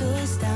to stop.